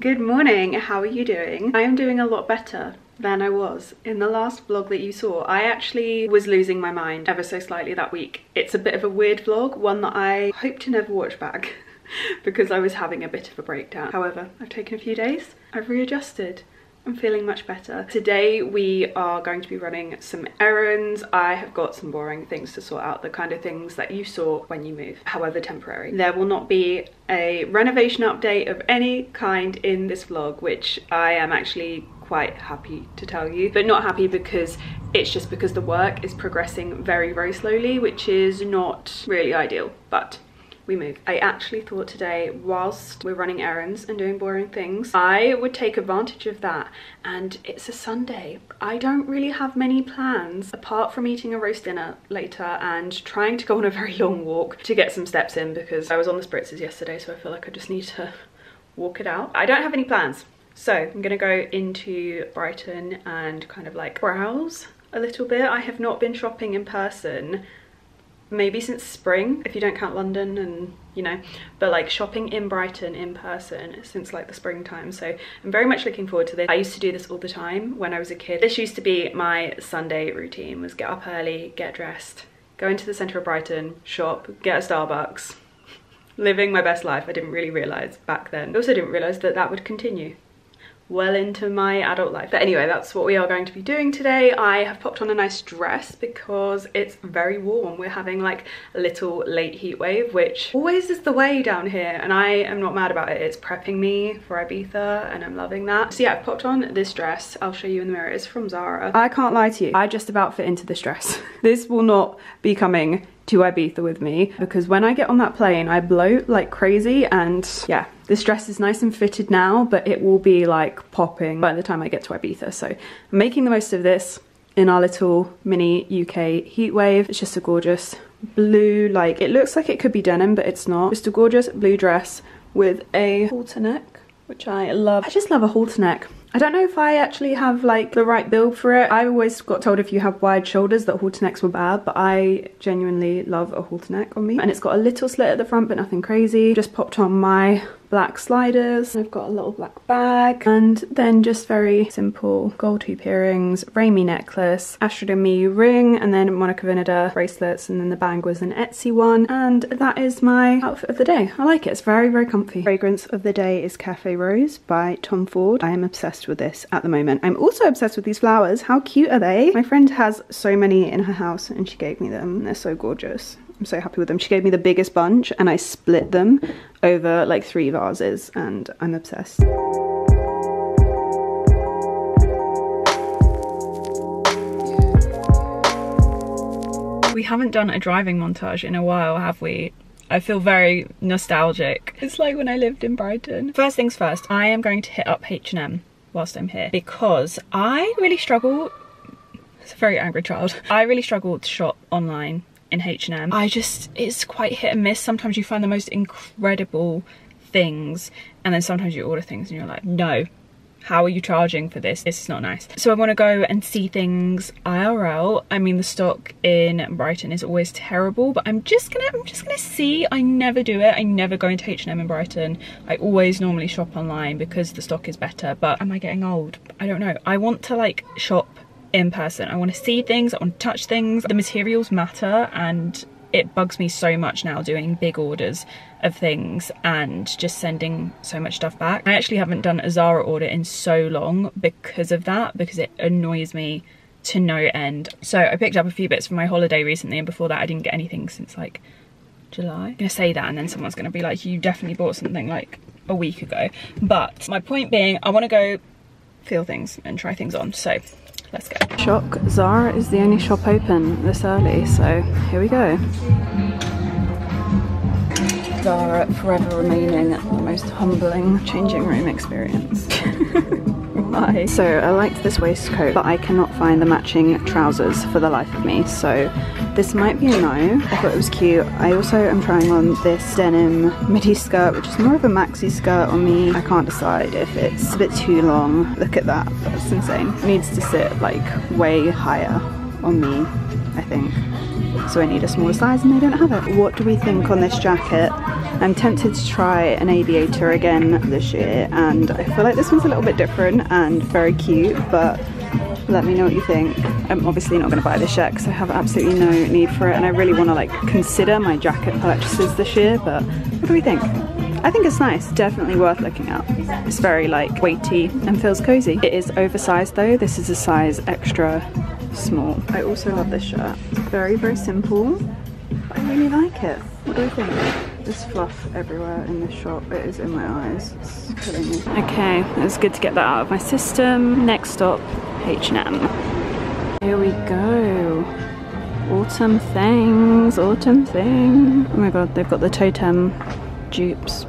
Good morning, how are you doing? I am doing a lot better than I was in the last vlog that you saw. I actually was losing my mind ever so slightly that week. It's a bit of a weird vlog, one that I hope to never watch back because I was having a bit of a breakdown. However, I've taken a few days, I've readjusted I'm feeling much better. Today we are going to be running some errands. I have got some boring things to sort out, the kind of things that you saw when you move, however temporary. There will not be a renovation update of any kind in this vlog, which I am actually quite happy to tell you, but not happy because it's just because the work is progressing very, very slowly, which is not really ideal, but we move. I actually thought today, whilst we're running errands and doing boring things, I would take advantage of that. And it's a Sunday. I don't really have many plans apart from eating a roast dinner later and trying to go on a very long walk to get some steps in because I was on the spritzers yesterday, so I feel like I just need to walk it out. I don't have any plans. So I'm gonna go into Brighton and kind of like browse a little bit. I have not been shopping in person maybe since spring if you don't count London and you know but like shopping in Brighton in person since like the springtime. So I'm very much looking forward to this. I used to do this all the time when I was a kid. This used to be my Sunday routine was get up early get dressed go into the centre of Brighton shop get a Starbucks. Living my best life. I didn't really realize back then. I also didn't realize that that would continue well into my adult life. But anyway, that's what we are going to be doing today. I have popped on a nice dress because it's very warm. We're having like a little late heat wave, which always is the way down here. And I am not mad about it. It's prepping me for Ibiza and I'm loving that. So yeah, I've popped on this dress. I'll show you in the mirror. It's from Zara. I can't lie to you. I just about fit into this dress. this will not be coming to Ibiza with me because when I get on that plane I bloat like crazy and yeah this dress is nice and fitted now but it will be like popping by the time I get to Ibiza. So I'm making the most of this in our little mini UK heatwave. it's just a gorgeous blue like it looks like it could be denim but it's not. Just a gorgeous blue dress with a halter neck which I love. I just love a halter neck I don't know if I actually have like the right build for it. I always got told if you have wide shoulders that halter necks were bad, but I genuinely love a halter neck on me. And it's got a little slit at the front, but nothing crazy. Just popped on my black sliders. I've got a little black bag and then just very simple gold hoop earrings, Rami necklace, Astrid and Miyu ring and then Monica Vinader bracelets and then the bang was an Etsy one and that is my outfit of the day. I like it, it's very very comfy. Fragrance of the day is Cafe Rose by Tom Ford. I am obsessed with this at the moment. I'm also obsessed with these flowers. How cute are they? My friend has so many in her house and she gave me them. They're so gorgeous. I'm so happy with them. She gave me the biggest bunch and I split them over like three vases and I'm obsessed. We haven't done a driving montage in a while, have we? I feel very nostalgic. It's like when I lived in Brighton. First things first, I am going to hit up H&M whilst I'm here because I really struggle it's a very angry child. I really struggle to shop online in H&M. I just, it's quite hit and miss. Sometimes you find the most incredible things and then sometimes you order things and you're like, no, how are you charging for this? This is not nice. So I want to go and see things IRL. I mean, the stock in Brighton is always terrible, but I'm just gonna, I'm just gonna see. I never do it. I never go into H&M in Brighton. I always normally shop online because the stock is better, but am I getting old? I don't know. I want to like shop in person. I want to see things, I want to touch things. The materials matter and it bugs me so much now doing big orders of things and just sending so much stuff back. I actually haven't done a Zara order in so long because of that, because it annoys me to no end. So I picked up a few bits for my holiday recently and before that I didn't get anything since like July. I'm gonna say that and then someone's gonna be like, you definitely bought something like a week ago. But my point being, I wanna go feel things and try things on. So Let's go. Shock, Zara is the only shop open this early, so here we go. Zara forever remaining the most humbling changing room experience. So I liked this waistcoat, but I cannot find the matching trousers for the life of me. So this might be a no. I thought it was cute. I also am trying on this denim midi skirt, which is more of a maxi skirt on me. I can't decide if it's a bit too long. Look at that, that's insane. It needs to sit like way higher on me, I think. So I need a smaller size and they don't have it. What do we think on this jacket? I'm tempted to try an aviator again this year and I feel like this one's a little bit different and very cute but let me know what you think. I'm obviously not going to buy this yet because I have absolutely no need for it and I really want to like consider my jacket purchases this year but what do we think? I think it's nice, definitely worth looking at. It's very like weighty and feels cozy. It is oversized though, this is a size extra small. I also love this shirt. It's very, very simple, I really like it. What do you think? There's fluff everywhere in this shop. It is in my eyes. It's killing me. Okay, it was good to get that out of my system. Next stop, H&M. Here we go. Autumn things, autumn thing. Oh my god, they've got the Toteme dupes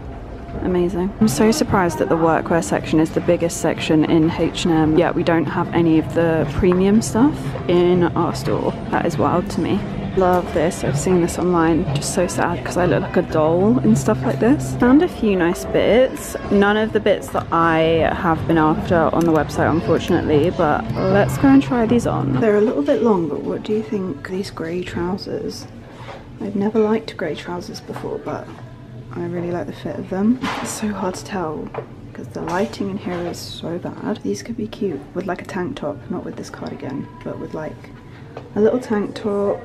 amazing. I'm so surprised that the workwear section is the biggest section in H&M, yet we don't have any of the premium stuff in our store. That is wild to me. Love this, I've seen this online, just so sad because I look like a doll and stuff like this. Found a few nice bits, none of the bits that I have been after on the website unfortunately, but let's go and try these on. They're a little bit long, but what do you think these grey trousers? I've never liked grey trousers before, but I really like the fit of them. It's so hard to tell because the lighting in here is so bad. These could be cute with like a tank top, not with this cardigan, but with like a little tank top,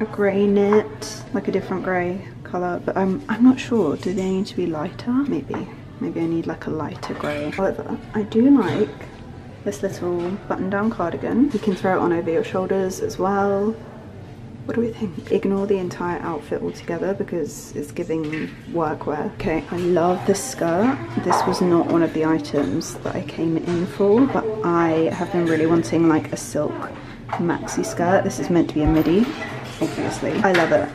a grey knit, like a different grey colour, but I'm, I'm not sure. Do they need to be lighter? Maybe. Maybe I need like a lighter grey. However, I do like this little button down cardigan. You can throw it on over your shoulders as well. What do we think? Ignore the entire outfit altogether because it's giving workwear. Okay, I love this skirt. This was not one of the items that I came in for, but I have been really wanting like a silk maxi skirt. This is meant to be a midi, obviously. I love it.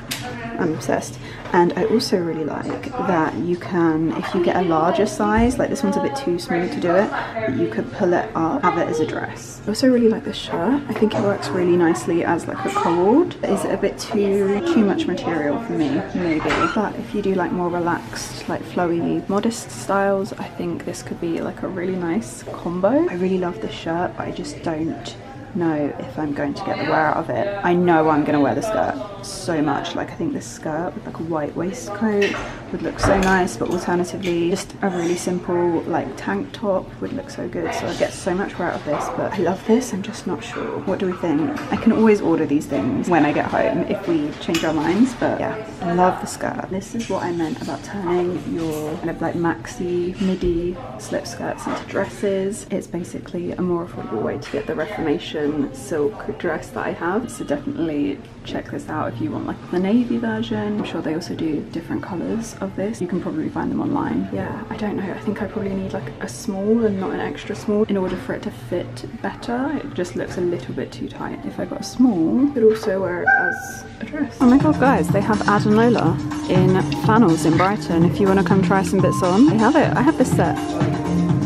I'm obsessed. And I also really like that you can, if you get a larger size, like this one's a bit too small to do it, you could pull it up, have it as a dress. I also really like this shirt. I think it works really nicely as like a cord. Is it a bit too, too much material for me? Maybe. But if you do like more relaxed, like flowy, modest styles, I think this could be like a really nice combo. I really love this shirt, but I just don't know if I'm going to get the wear out of it. I know I'm going to wear the skirt so much. Like I think this skirt with like a white waistcoat would look so nice, but alternatively just a really simple like tank top would look so good. So I get so much wear out of this, but I love this. I'm just not sure. What do we think? I can always order these things when I get home if we change our minds, but yeah, I love the skirt. This is what I meant about turning your kind of like maxi midi slip skirts into dresses. It's basically a more affordable way to get the Reformation silk dress that I have. So definitely check this out if you want like the navy version. I'm sure they also do different colours of this. You can probably find them online. Yeah, I don't know. I think I probably need like a small and not an extra small in order for it to fit better. It just looks a little bit too tight. If I got a small, could also wear it as a dress. Oh my god guys, they have Adanola in flannels in Brighton. If you want to come try some bits on, I have it. I have this set.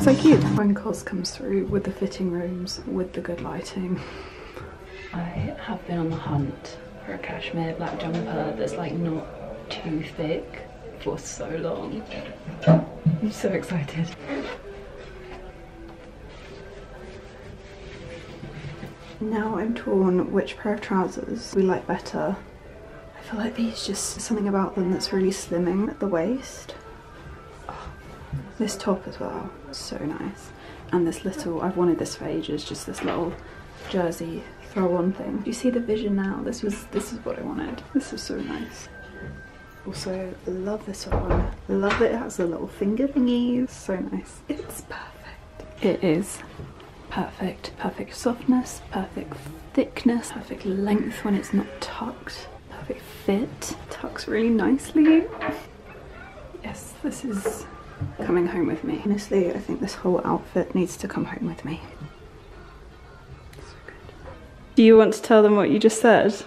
So cute. When Cos comes through with the fitting rooms, with the good lighting. I have been on the hunt for a cashmere black jumper that's like not too thick for so long. I'm so excited. Now I'm torn which pair of trousers we like better. I feel like these just something about them that's really slimming at the waist. This top as well, so nice. And this little, I've wanted this for ages, just this little jersey throw on thing. Do you see the vision now? This was, this is what I wanted. This is so nice. Also, love this one. Love it, it has the little finger thingies. So nice. It's perfect. It is perfect. Perfect softness, perfect thickness, perfect length when it's not tucked, perfect fit. Tucks really nicely. Yes, this is coming home with me. Honestly, I think this whole outfit needs to come home with me. So good. Do you want to tell them what you just said?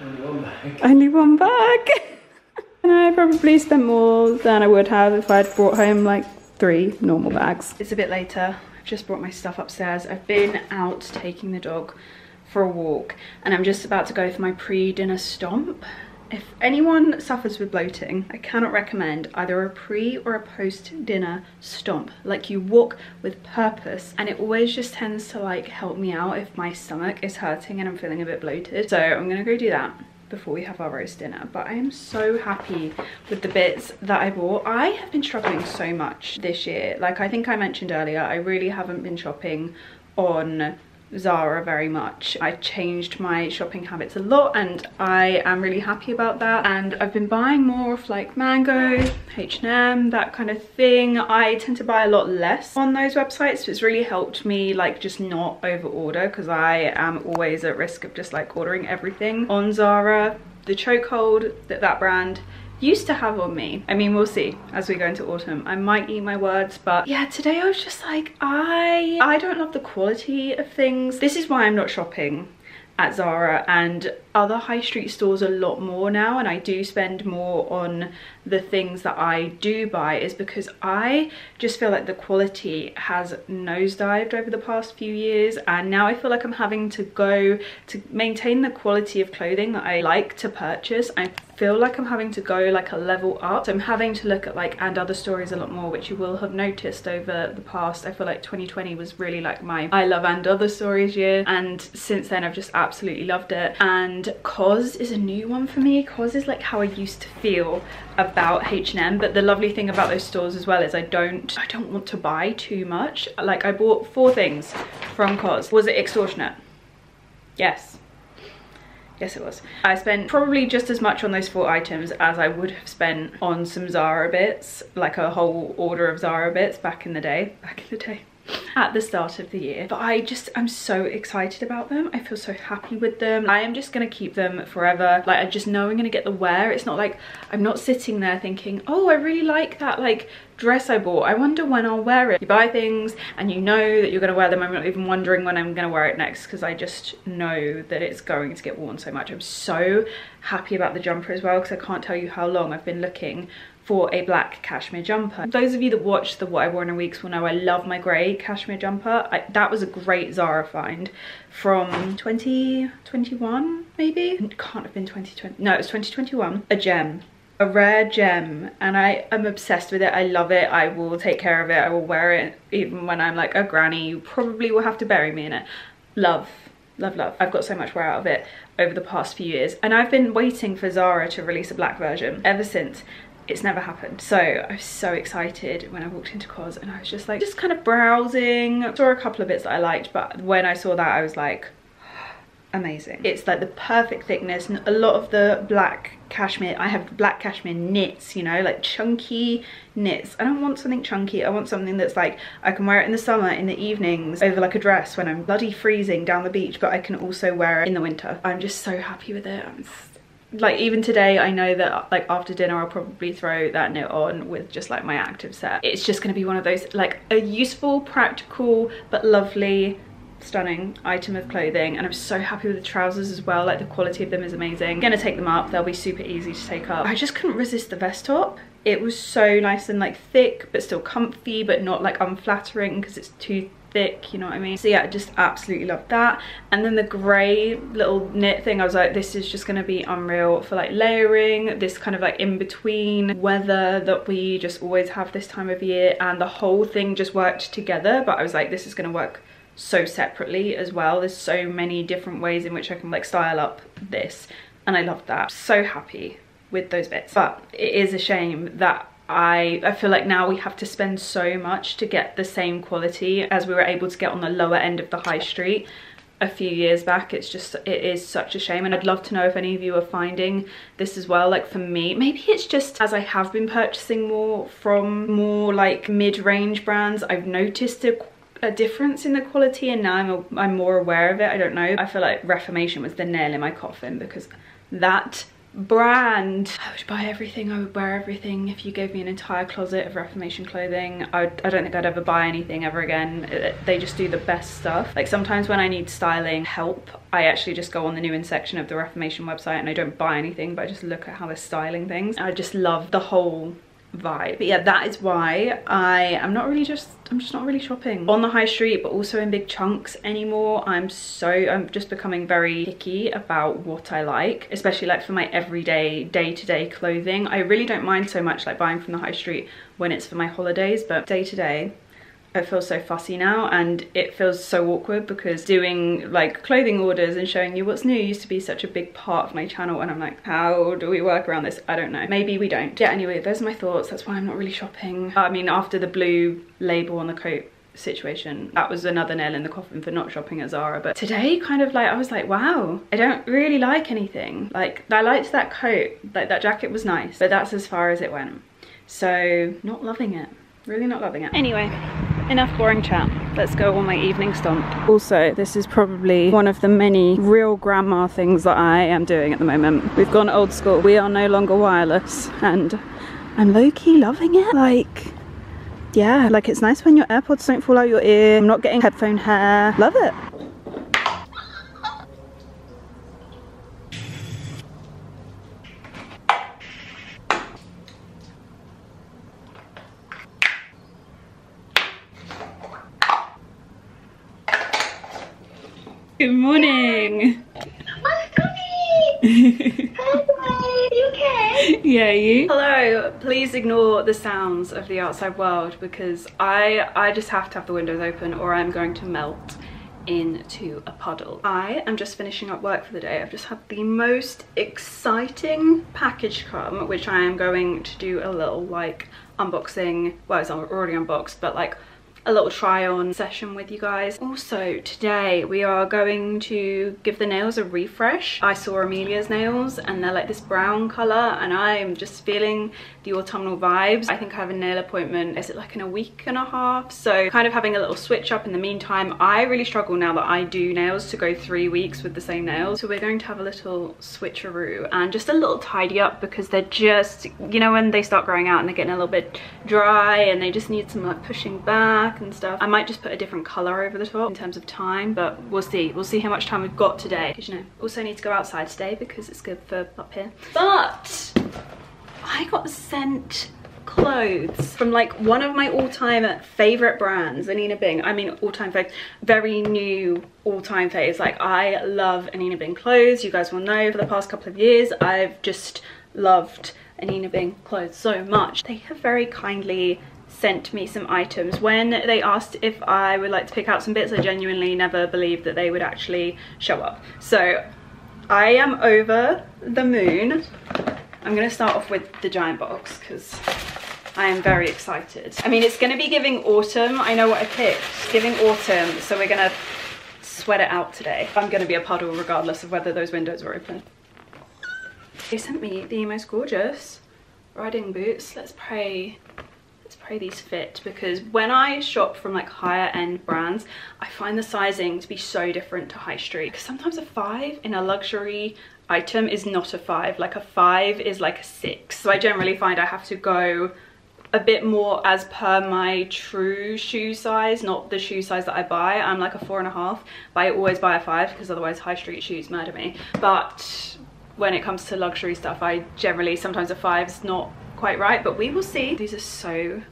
Only one bag. Only one bag? and I probably spent more than I would have if I'd brought home like three normal bags. It's a bit later. I've just brought my stuff upstairs. I've been out taking the dog for a walk and I'm just about to go for my pre-dinner stomp if anyone suffers with bloating, I cannot recommend either a pre or a post dinner stomp. Like you walk with purpose and it always just tends to like help me out if my stomach is hurting and I'm feeling a bit bloated. So I'm gonna go do that before we have our roast dinner but I am so happy with the bits that I bought I have been shopping so much this year like I think I mentioned earlier I really haven't been shopping on Zara very much. I changed my shopping habits a lot and I am really happy about that. And I've been buying more of like Mango, H&M, that kind of thing. I tend to buy a lot less on those websites. So it's really helped me like just not over order because I am always at risk of just like ordering everything on Zara. The chokehold that that brand used to have on me. I mean, we'll see as we go into autumn. I might eat my words, but yeah, today I was just like, I, I don't love the quality of things. This is why I'm not shopping at Zara and other high street stores a lot more now and I do spend more on the things that I do buy is because I just feel like the quality has nosedived over the past few years and now I feel like I'm having to go to maintain the quality of clothing that I like to purchase. I feel like I'm having to go like a level up. So I'm having to look at like and other stories a lot more which you will have noticed over the past. I feel like 2020 was really like my I love and other stories year and since then I've just absolutely loved it and COS is a new one for me. COS is like how I used to feel about H&M but the lovely thing about those stores as well is I don't I don't want to buy too much like I bought four things from COS was it extortionate yes yes it was. I spent probably just as much on those four items as I would have spent on some Zara bits like a whole order of Zara bits back in the day. Back in the day at the start of the year but I just I'm so excited about them. I feel so happy with them. I am just gonna keep them forever. Like I just know I'm gonna get the wear. It's not like I'm not sitting there thinking oh I really like that like dress I bought. I wonder when I'll wear it. You buy things and you know that you're gonna wear them. I'm not even wondering when I'm gonna wear it next because I just know that it's going to get worn so much. I'm so happy about the jumper as well because I can't tell you how long I've been looking for a black cashmere jumper. Those of you that watched the What I Wore in a Weeks will know I love my grey cashmere jumper. I, that was a great Zara find from 2021 maybe? It can't have been 2020. No, it was 2021. A gem a rare gem and I am obsessed with it. I love it. I will take care of it. I will wear it even when I'm like a granny. You probably will have to bury me in it. Love, love, love. I've got so much wear out of it over the past few years and I've been waiting for Zara to release a black version ever since it's never happened. So i was so excited when i walked into cos and i was just like just kind of browsing. Saw a couple of bits that i liked but when i saw that i was like amazing. It's like the perfect thickness. And a lot of the black cashmere i have black cashmere knits you know like chunky knits. I don't want something chunky. I want something that's like i can wear it in the summer in the evenings over like a dress when i'm bloody freezing down the beach but i can also wear it in the winter. I'm just so happy with it. I'm like even today I know that like after dinner I'll probably throw that knit on with just like my active set. It's just gonna be one of those like a useful, practical, but lovely stunning item of clothing. And I'm so happy with the trousers as well. Like the quality of them is amazing. I'm gonna take them up. They'll be super easy to take up. I just couldn't resist the vest top. It was so nice and like thick but still comfy but not like unflattering because it's too thick you know what I mean? So yeah I just absolutely loved that. And then the grey little knit thing I was like this is just gonna be unreal for like layering this kind of like in between weather that we just always have this time of year. And the whole thing just worked together but I was like this is gonna work so separately as well. There's so many different ways in which I can like style up this. And I love that. So happy with those bits. But it is a shame that I, I feel like now we have to spend so much to get the same quality as we were able to get on the lower end of the high street a few years back. It's just it is such a shame. And I'd love to know if any of you are finding this as well. Like for me maybe it's just as I have been purchasing more from more like mid-range brands I've noticed a a difference in the quality and now I'm, a, I'm more aware of it. I don't know. I feel like Reformation was the nail in my coffin because that brand. I would buy everything, I would wear everything. If you gave me an entire closet of Reformation clothing, I, I don't think I'd ever buy anything ever again. It, they just do the best stuff. Like sometimes when I need styling help, I actually just go on the new in section of the Reformation website and I don't buy anything, but I just look at how they're styling things. I just love the whole vibe. But yeah that is why i am not really just i'm just not really shopping on the high street but also in big chunks anymore. I'm so i'm just becoming very picky about what i like especially like for my everyday day-to-day -day clothing. I really don't mind so much like buying from the high street when it's for my holidays but day to day I feel so fussy now and it feels so awkward because doing like clothing orders and showing you what's new used to be such a big part of my channel and I'm like, how do we work around this? I don't know. Maybe we don't. Yeah, anyway, those are my thoughts. That's why I'm not really shopping. I mean, after the blue label on the coat situation. That was another nail in the coffin for not shopping at Zara. But today kind of like, I was like, wow, I don't really like anything. Like I liked that coat, like that jacket was nice, but that's as far as it went. So not loving it, really not loving it. Anyway, enough boring chat. Let's go on my evening stomp. Also, this is probably one of the many real grandma things that I am doing at the moment. We've gone old school. We are no longer wireless and I'm low-key loving it. Like, yeah, like it's nice when your AirPods don't fall out your ear. I'm not getting headphone hair. Love it. Good morning. yeah, you? Hello, please ignore the sounds of the outside world because I, I just have to have the windows open or I'm going to melt into a puddle. I am just finishing up work for the day. I've just had the most exciting package come, which I am going to do a little like unboxing, well it's already unboxed, but like a little try on session with you guys. Also today we are going to give the nails a refresh. I saw Amelia's nails and they're like this brown colour and I'm just feeling the autumnal vibes. I think I have a nail appointment, is it like in a week and a half? So kind of having a little switch up in the meantime. I really struggle now that I do nails to go three weeks with the same nails. So we're going to have a little switcheroo and just a little tidy up because they're just, you know when they start growing out and they're getting a little bit dry and they just need some like pushing back and stuff. I might just put a different colour over the top in terms of time, but we'll see. We'll see how much time we've got today. Because, you know, also need to go outside today because it's good for up here. But I got sent clothes from like one of my all-time favorite brands Anine Bing I mean all-time favorite very new all-time faves like I love Anine Bing clothes you guys will know for the past couple of years I've just loved Anine Bing clothes so much they have very kindly sent me some items. When they asked if I would like to pick out some bits, I genuinely never believed that they would actually show up. So I am over the moon. I'm gonna start off with the giant box because I am very excited. I mean, it's gonna be giving autumn. I know what I picked, giving autumn. So we're gonna sweat it out today. I'm gonna be a puddle regardless of whether those windows are open. They sent me the most gorgeous riding boots. Let's pray pray these fit because when I shop from like higher end brands, I find the sizing to be so different to high street. Because sometimes a five in a luxury item is not a five, like a five is like a six. So I generally find I have to go a bit more as per my true shoe size, not the shoe size that I buy. I'm like a four and a half, but I always buy a five because otherwise high street shoes murder me. But when it comes to luxury stuff, I generally, sometimes a five's not quite right, but we will see. These are so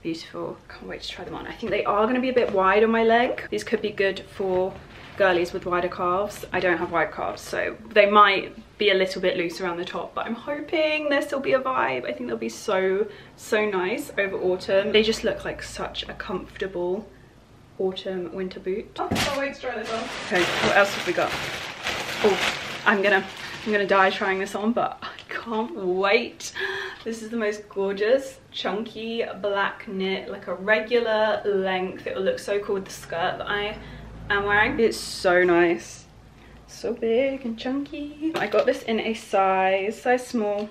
beautiful. Can't wait to try them on. I think they are going to be a bit wide on my leg. These could be good for girlies with wider calves. I don't have wide calves so they might be a little bit loose around the top but i'm hoping there'll still be a vibe. I think they'll be so so nice over autumn. They just look like such a comfortable autumn winter boot. Oh, can't wait to try this on okay what else have we got? Oh i'm gonna i'm gonna die trying this on but I can't wait. This is the most gorgeous, chunky black knit, like a regular length. It will look so cool with the skirt that I am wearing. It's so nice. So big and chunky. I got this in a size, size small.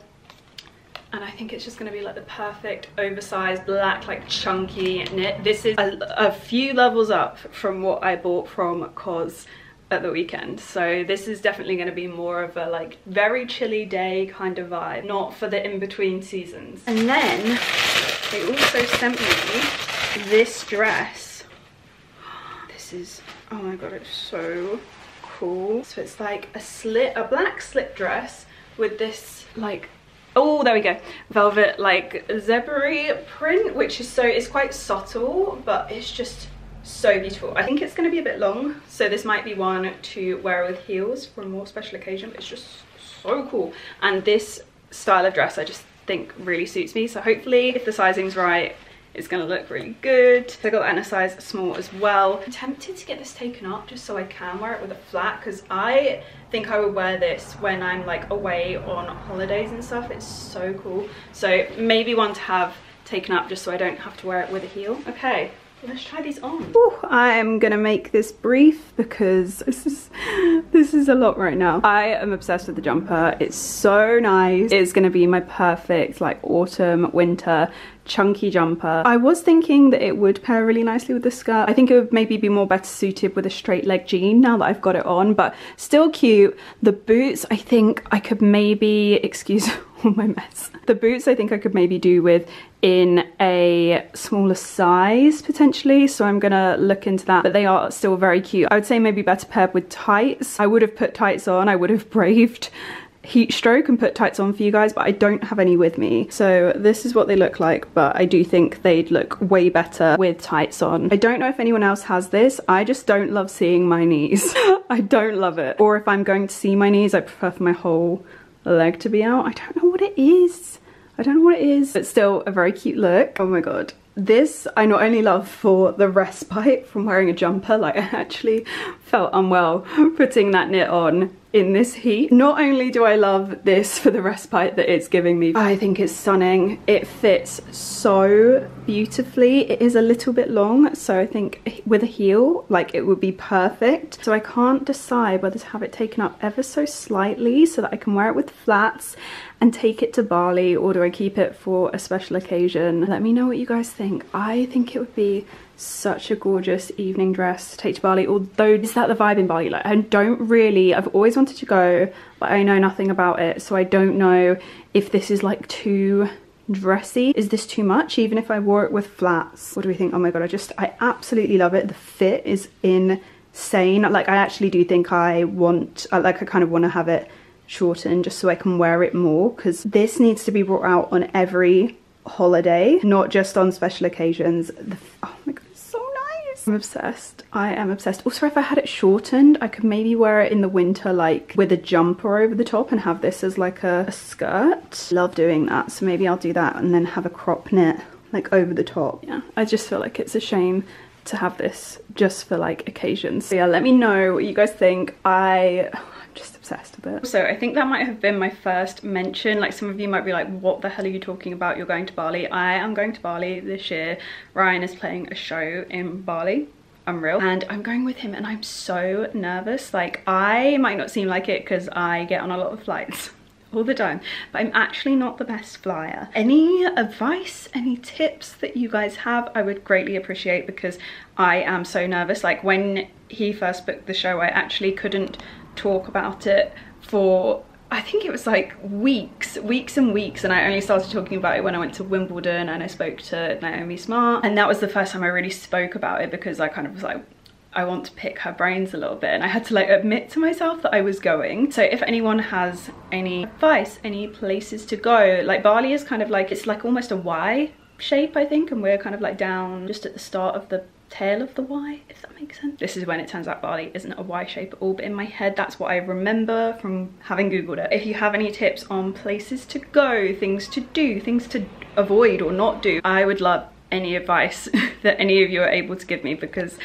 And I think it's just gonna be like the perfect oversized black, like chunky knit. This is a, a few levels up from what I bought from COS at the weekend. So this is definitely going to be more of a like very chilly day kind of vibe not for the in-between seasons. And then they also sent me this dress. This is oh my god it's so cool. So it's like a slit a black slip dress with this like oh there we go. Velvet like zebra print which is so it's quite subtle but it's just so beautiful i think it's going to be a bit long so this might be one to wear with heels for a more special occasion but it's just so cool and this style of dress i just think really suits me so hopefully if the sizing's right it's gonna look really good. I got that in a size small as well. I'm tempted to get this taken up just so I can wear it with a flat because I think I would wear this when I'm like away on holidays and stuff. It's so cool. So maybe one to have taken up just so I don't have to wear it with a heel. Okay, let's try these on. Ooh, I am gonna make this brief because this is this is a lot right now. I am obsessed with the jumper. It's so nice. It's gonna be my perfect like autumn, winter chunky jumper. I was thinking that it would pair really nicely with the skirt. I think it would maybe be more better suited with a straight leg jean now that I've got it on, but still cute. The boots, I think I could maybe, excuse all my mess. The boots I think I could maybe do with in a smaller size potentially so I'm gonna look into that but they are still very cute I would say maybe better paired with tights I would have put tights on I would have braved heat stroke and put tights on for you guys but I don't have any with me. So this is what they look like but I do think they'd look way better with tights on. I don't know if anyone else has this. I just don't love seeing my knees. I don't love it. Or if I'm going to see my knees I prefer for my whole leg to be out. I don't know what it is. I don't know what it is. But still a very cute look. Oh my god. This I not only love for the respite from wearing a jumper, like I actually felt unwell putting that knit on in this heat. Not only do I love this for the respite that it's giving me, I think it's stunning. It fits so beautifully. It is a little bit long, so I think with a heel, like it would be perfect. So I can't decide whether to have it taken up ever so slightly so that I can wear it with flats and take it to Bali or do I keep it for a special occasion? Let me know what you guys think. I think it would be such a gorgeous evening dress to take to Bali although is that the vibe in Bali like I don't really I've always wanted to go but I know nothing about it so I don't know if this is like too dressy. Is this too much? Even if I wore it with flats what do we think? Oh my god I just I absolutely love it. The fit is insane. Like I actually do think I want like I kind of want to have it shortened just so I can wear it more because this needs to be brought out on every holiday not just on special occasions. The, oh my god I'm obsessed. I am obsessed. Also, if I had it shortened, I could maybe wear it in the winter, like with a jumper over the top and have this as like a, a skirt. Love doing that. So maybe I'll do that and then have a crop knit like over the top. Yeah, I just feel like it's a shame to have this just for like occasions. So yeah, let me know what you guys think. I, I'm just obsessed with it. So I think that might have been my first mention. Like some of you might be like, what the hell are you talking about? You're going to Bali. I am going to Bali this year. Ryan is playing a show in Bali. Unreal and I'm going with him and I'm so nervous like I might not seem like it because I get on a lot of flights all the time but I'm actually not the best flyer. Any advice any tips that you guys have I would greatly appreciate because I am so nervous. Like when he first booked the show I actually couldn't talk about it for I think it was like weeks, weeks and weeks. And I only started talking about it when I went to Wimbledon and I spoke to Naomi Smart. And that was the first time I really spoke about it because I kind of was like I want to pick her brains a little bit and I had to like admit to myself that I was going. So if anyone has any advice, any places to go, like Bali is kind of like, it's like almost a Y shape I think and we're kind of like down just at the start of the tail of the Y, if that makes sense. This is when it turns out Bali isn't a Y shape at all, but in my head, that's what I remember from having Googled it. If you have any tips on places to go, things to do, things to avoid or not do, I would love any advice that any of you are able to give me because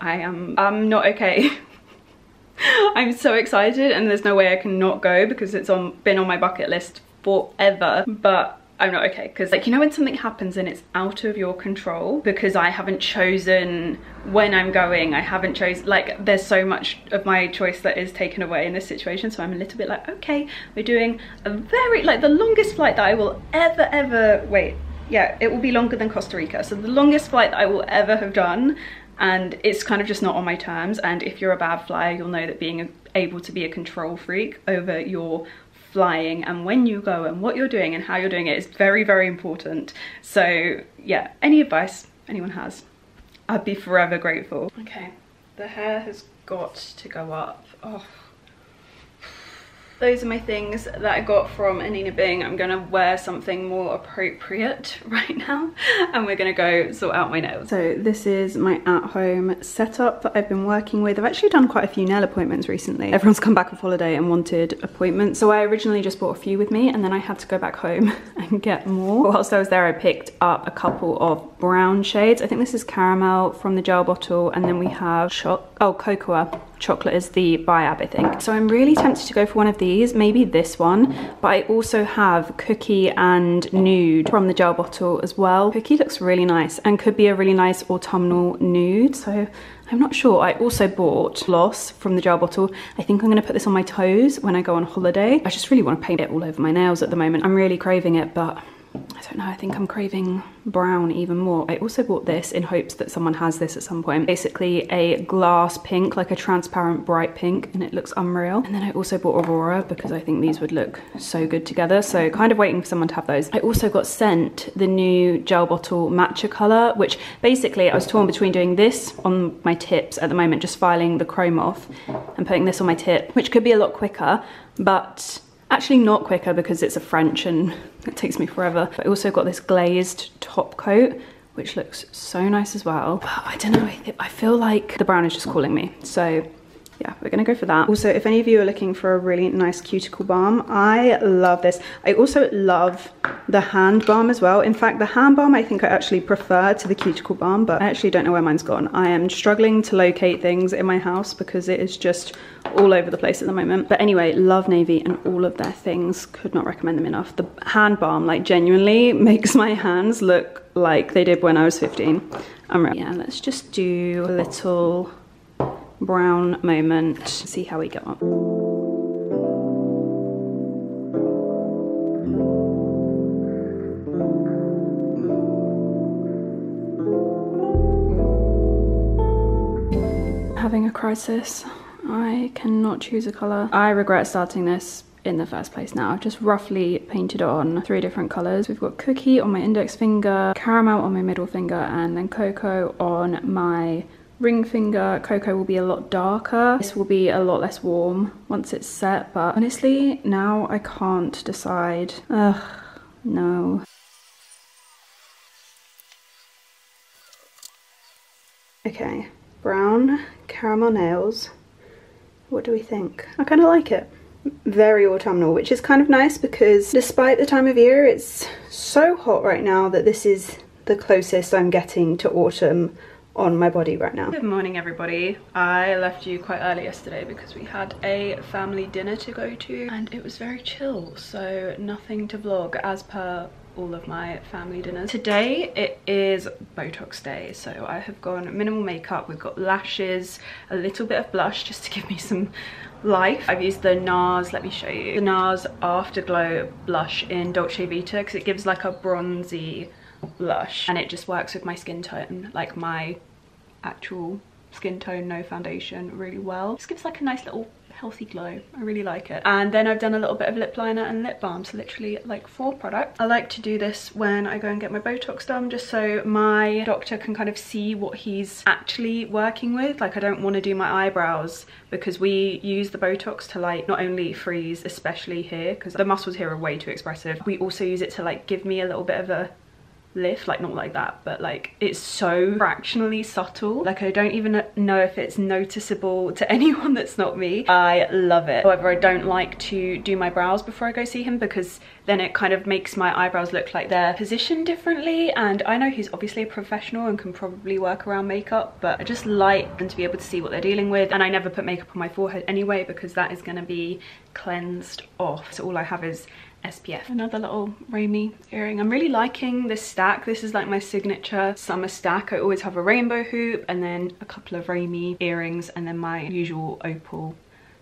I am I'm not okay. I'm so excited and there's no way I can not go because it's on been on my bucket list forever. But I'm not okay because like you know when something happens and it's out of your control because I haven't chosen when I'm going I haven't chosen like there's so much of my choice that is taken away in this situation so I'm a little bit like okay we're doing a very like the longest flight that I will ever ever wait yeah it will be longer than Costa Rica so the longest flight that I will ever have done and it's kind of just not on my terms and if you're a bad flyer you'll know that being able to be a control freak over your flying and when you go and what you're doing and how you're doing it is very, very important. So yeah, any advice anyone has, I'd be forever grateful. Okay, the hair has got to go up. Oh. Those are my things that I got from Anine Bing. I'm gonna wear something more appropriate right now and we're gonna go sort out my nails. So this is my at-home setup that I've been working with. I've actually done quite a few nail appointments recently. Everyone's come back off holiday and wanted appointments. So I originally just bought a few with me and then I had to go back home and get more. Whilst I was there, I picked up a couple of brown shades. I think this is caramel from the gel bottle and then we have shot oh cocoa chocolate is the biab I think. So I'm really tempted to go for one of these, maybe this one, but I also have cookie and nude from the gel bottle as well. Cookie looks really nice and could be a really nice autumnal nude. So I'm not sure. I also bought gloss from the gel bottle. I think I'm gonna put this on my toes when I go on holiday. I just really wanna paint it all over my nails at the moment. I'm really craving it, but I don't know, I think I'm craving brown even more. I also bought this in hopes that someone has this at some point. Basically a glass pink, like a transparent bright pink, and it looks unreal. And then I also bought Aurora because I think these would look so good together. So kind of waiting for someone to have those. I also got sent the new gel bottle matcha color, which basically I was torn between doing this on my tips at the moment, just filing the chrome off and putting this on my tip, which could be a lot quicker, but Actually not quicker because it's a French and it takes me forever. I also got this glazed top coat which looks so nice as well. But I don't know, I feel like the brown is just calling me. So yeah, we're gonna go for that. Also, if any of you are looking for a really nice cuticle balm, I love this. I also love the hand balm as well. In fact, the hand balm I think I actually prefer to the cuticle balm, but I actually don't know where mine's gone. I am struggling to locate things in my house because it is just all over the place at the moment. But anyway, love Navy and all of their things. Could not recommend them enough. The hand balm, like genuinely makes my hands look like they did when I was 15. I'm ready. Yeah, let's just do a little brown moment. See how we go on. Having a crisis. I cannot choose a colour. I regret starting this in the first place now. I've just roughly painted on three different colours. We've got cookie on my index finger, caramel on my middle finger, and then cocoa on my ring finger cocoa will be a lot darker. This will be a lot less warm once it's set but honestly now i can't decide. Ugh no. Okay brown caramel nails. What do we think? I kind of like it. Very autumnal which is kind of nice because despite the time of year it's so hot right now that this is the closest i'm getting to autumn on my body right now. Good morning everybody. I left you quite early yesterday because we had a family dinner to go to and it was very chill so nothing to vlog as per all of my family dinners. Today it is Botox day so I have gone minimal makeup, we've got lashes, a little bit of blush just to give me some life. I've used the NARS, let me show you, the NARS Afterglow blush in Dolce Vita because it gives like a bronzy blush and it just works with my skin tone like my actual skin tone, no foundation, really well. Just gives like a nice little healthy glow. I really like it. And then I've done a little bit of lip liner and lip balm, so literally like four products. I like to do this when I go and get my Botox done, just so my doctor can kind of see what he's actually working with. Like I don't want to do my eyebrows because we use the Botox to like not only freeze, especially here, because the muscles here are way too expressive. We also use it to like give me a little bit of a lift like not like that but like it's so fractionally subtle. Like I don't even know if it's noticeable to anyone that's not me. I love it. However I don't like to do my brows before I go see him because then it kind of makes my eyebrows look like they're positioned differently. And I know he's obviously a professional and can probably work around makeup but I just like them to be able to see what they're dealing with. And I never put makeup on my forehead anyway because that is going to be cleansed off. So all I have is SPF. Another little Raimi earring. I'm really liking this stack. This is like my signature summer stack. I always have a rainbow hoop and then a couple of Raimi earrings and then my usual opal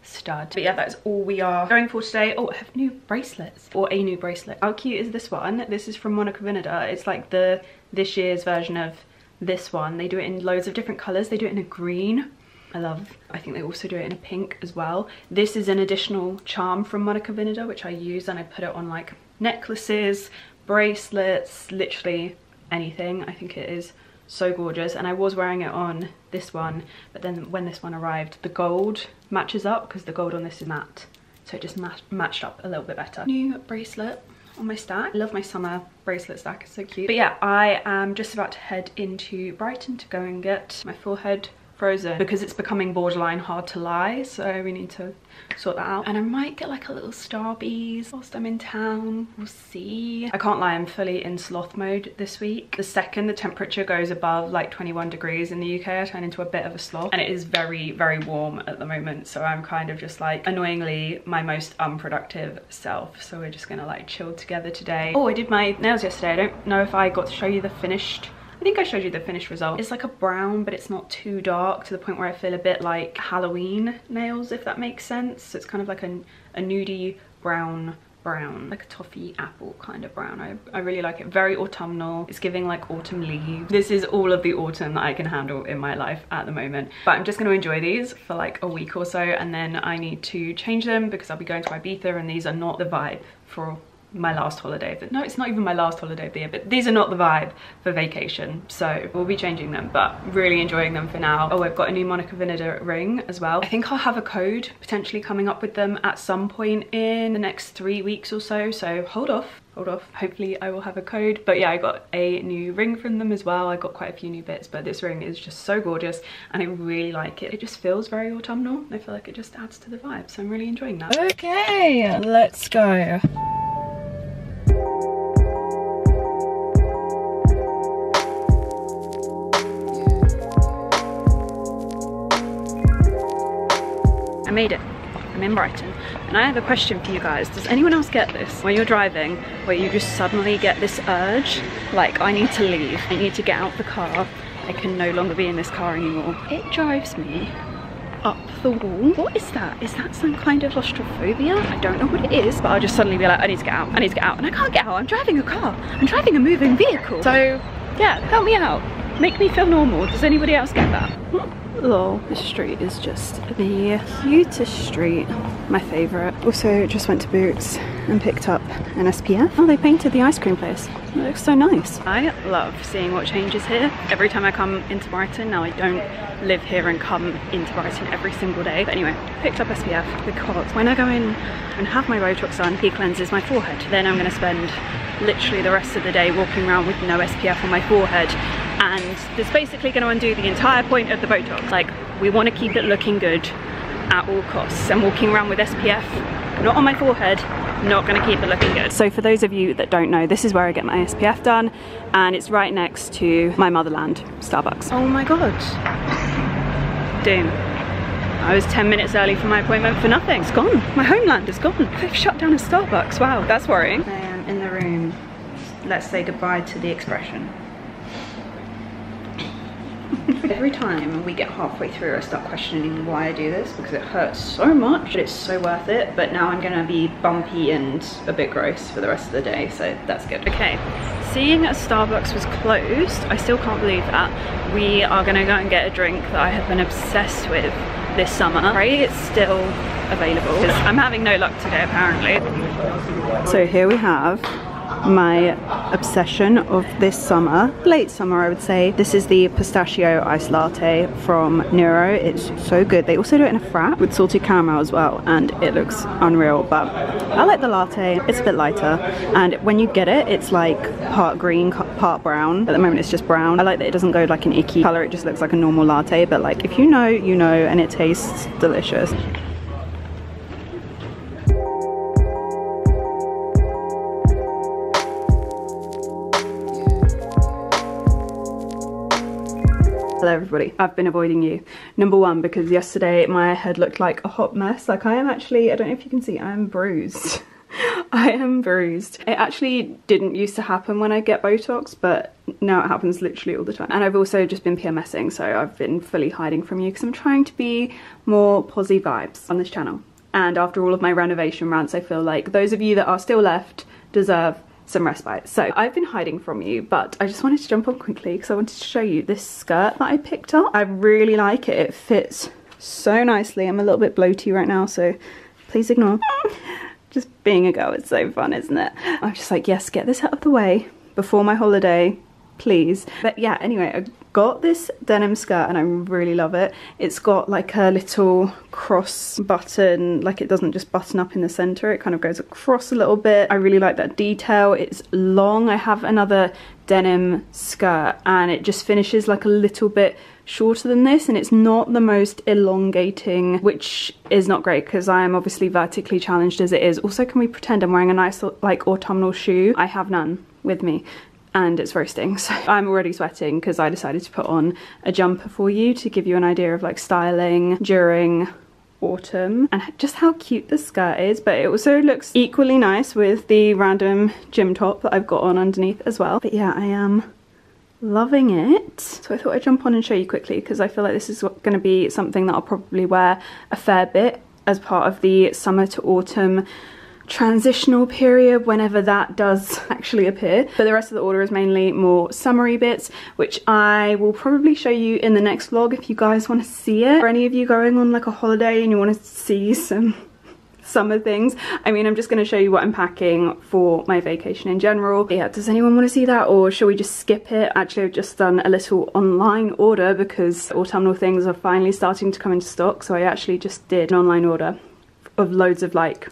stud. But yeah, that's all we are going for today. Oh, I have new bracelets or a new bracelet. How cute is this one? This is from Monica Vinader. It's like the this year's version of this one. They do it in loads of different colors. They do it in a green I love. I think they also do it in a pink as well. This is an additional charm from Monica Vinader, which I use and I put it on like necklaces, bracelets, literally anything. I think it is so gorgeous and I was wearing it on this one but then when this one arrived the gold matches up because the gold on this is matte so it just match matched up a little bit better. New bracelet on my stack. I love my summer bracelet stack, it's so cute. But yeah, I am just about to head into Brighton to go and get my forehead frozen. Because it's becoming borderline hard to lie so we need to sort that out. And I might get like a little starbies whilst I'm in town. We'll see. I can't lie I'm fully in sloth mode this week. The second the temperature goes above like 21 degrees in the UK I turn into a bit of a sloth. And it is very very warm at the moment so I'm kind of just like annoyingly my most unproductive self. So we're just gonna like chill together today. Oh I did my nails yesterday. I don't know if I got to show you the finished I think I showed you the finished result. It's like a brown, but it's not too dark to the point where I feel a bit like Halloween nails, if that makes sense. So it's kind of like a, a nudie brown brown. Like a toffee apple kind of brown. I, I really like it. Very autumnal. It's giving like autumn leaves. This is all of the autumn that I can handle in my life at the moment. But I'm just going to enjoy these for like a week or so and then I need to change them because I'll be going to Ibiza and these are not the vibe for my last holiday. But no, it's not even my last holiday of the year, but these are not the vibe for vacation. So we'll be changing them, but really enjoying them for now. Oh, I've got a new Monica Vinader ring as well. I think I'll have a code potentially coming up with them at some point in the next three weeks or so. So hold off hold off hopefully i will have a code but yeah i got a new ring from them as well i got quite a few new bits but this ring is just so gorgeous and i really like it it just feels very autumnal i feel like it just adds to the vibe so i'm really enjoying that okay let's go made it. I'm in Brighton. And I have a question for you guys. Does anyone else get this when you're driving where you just suddenly get this urge? Like, I need to leave. I need to get out the car. I can no longer be in this car anymore. It drives me up the wall. What is that? Is that some kind of claustrophobia? I don't know what it is, but I'll just suddenly be like, I need to get out. I need to get out. And I can't get out. I'm driving a car. I'm driving a moving vehicle. So, yeah, help me out. Make me feel normal. Does anybody else get that? Lol this street is just the cutest street. My favorite. Also just went to boots and picked up an spf oh they painted the ice cream place. It looks so nice. I love seeing what changes here. Every time i come into brighton now i don't live here and come into brighton every single day. But anyway picked up spf because when i go in and have my botox done he cleanses my forehead. Then i'm going to spend literally the rest of the day walking around with no spf on my forehead and it's basically going to undo the entire point of the Botox. Like, we want to keep it looking good at all costs. And walking around with SPF, not on my forehead, not going to keep it looking good. So for those of you that don't know, this is where I get my SPF done, and it's right next to my motherland, Starbucks. Oh my god. Doom. I was 10 minutes early for my appointment for nothing. It's gone. My homeland is gone. They've shut down a Starbucks. Wow, that's worrying. I am in the room. Let's say goodbye to the expression. Every time we get halfway through, I start questioning why I do this because it hurts so much, but it's so worth it. But now I'm gonna be bumpy and a bit gross for the rest of the day, so that's good. Okay, seeing as Starbucks was closed, I still can't believe that. We are gonna go and get a drink that I have been obsessed with this summer. Pray it's still available because I'm having no luck today apparently. So here we have my obsession of this summer, late summer I would say. This is the pistachio ice latte from Nero. It's so good. They also do it in a frap with salted caramel as well and it looks unreal but I like the latte. It's a bit lighter and when you get it it's like part green, part brown. At the moment it's just brown. I like that it doesn't go like an icky color. It just looks like a normal latte but like if you know, you know and it tastes delicious. Everybody, I've been avoiding you. Number one, because yesterday my head looked like a hot mess. Like I am actually, I don't know if you can see, I am bruised. I am bruised. It actually didn't used to happen when I get Botox, but now it happens literally all the time. And I've also just been PMSing, so I've been fully hiding from you because I'm trying to be more posy vibes on this channel. And after all of my renovation rants, I feel like those of you that are still left deserve some respite. So I've been hiding from you, but I just wanted to jump on quickly because I wanted to show you this skirt that I picked up. I really like it. It fits so nicely. I'm a little bit bloaty right now, so please ignore. just being a girl is so fun, isn't it? I'm just like, yes, get this out of the way before my holiday, please. But yeah, anyway, I got this denim skirt and I really love it. It's got like a little cross button, like it doesn't just button up in the center, it kind of goes across a little bit. I really like that detail. It's long. I have another denim skirt and it just finishes like a little bit shorter than this and it's not the most elongating which is not great because I am obviously vertically challenged as it is also can we pretend I'm wearing a nice like autumnal shoe I have none with me and it's roasting. So I'm already sweating because I decided to put on a jumper for you to give you an idea of like styling during autumn and just how cute the skirt is. But it also looks equally nice with the random gym top that I've got on underneath as well. But yeah I am loving it. So I thought I'd jump on and show you quickly because I feel like this is going to be something that I'll probably wear a fair bit as part of the summer to autumn transitional period whenever that does actually appear but the rest of the order is mainly more summery bits which I will probably show you in the next vlog if you guys want to see it for any of you going on like a holiday and you want to see some summer things. I mean, I'm just going to show you what I'm packing for my vacation in general. Yeah, does anyone want to see that or shall we just skip it? Actually, I've just done a little online order because autumnal things are finally starting to come into stock. So I actually just did an online order of loads of like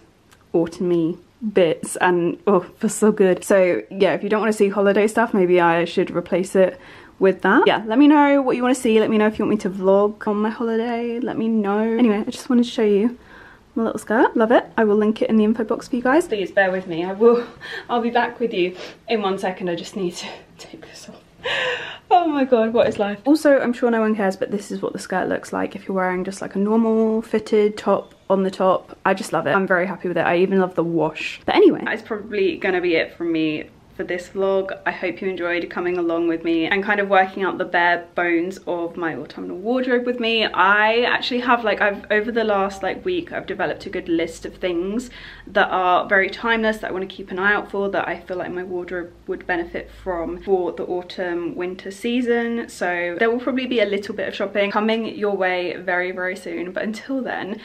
autumny bits and oh, feels so good. So yeah, if you don't want to see holiday stuff, maybe I should replace it with that. Yeah, let me know what you want to see. Let me know if you want me to vlog on my holiday. Let me know. Anyway, I just wanted to show you my little skirt love it i will link it in the info box for you guys please bear with me i will i'll be back with you in one second i just need to take this off oh my god what is life? Also i'm sure no one cares but this is what the skirt looks like. If you're wearing just like a normal fitted top on the top i just love it. I'm very happy with it. I even love the wash. But anyway. That's probably gonna be it from me for this vlog. I hope you enjoyed coming along with me and kind of working out the bare bones of my autumnal wardrobe with me. I actually have like, I've over the last like week, I've developed a good list of things that are very timeless that I want to keep an eye out for that I feel like my wardrobe would benefit from for the autumn winter season. So there will probably be a little bit of shopping coming your way very, very soon. But until then,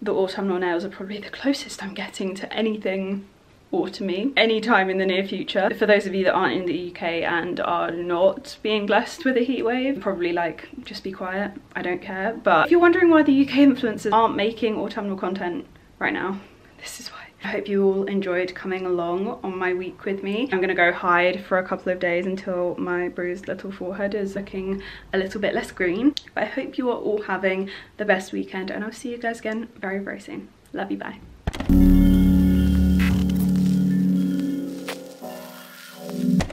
the autumnal nails are probably the closest I'm getting to anything autumny anytime in the near future. For those of you that aren't in the UK and are not being blessed with a heat wave, probably like just be quiet, I don't care. But if you're wondering why the UK influencers aren't making autumnal content right now, this is why. I hope you all enjoyed coming along on my week with me. I'm gonna go hide for a couple of days until my bruised little forehead is looking a little bit less green. But I hope you are all having the best weekend and I'll see you guys again very, very soon. Love you, bye.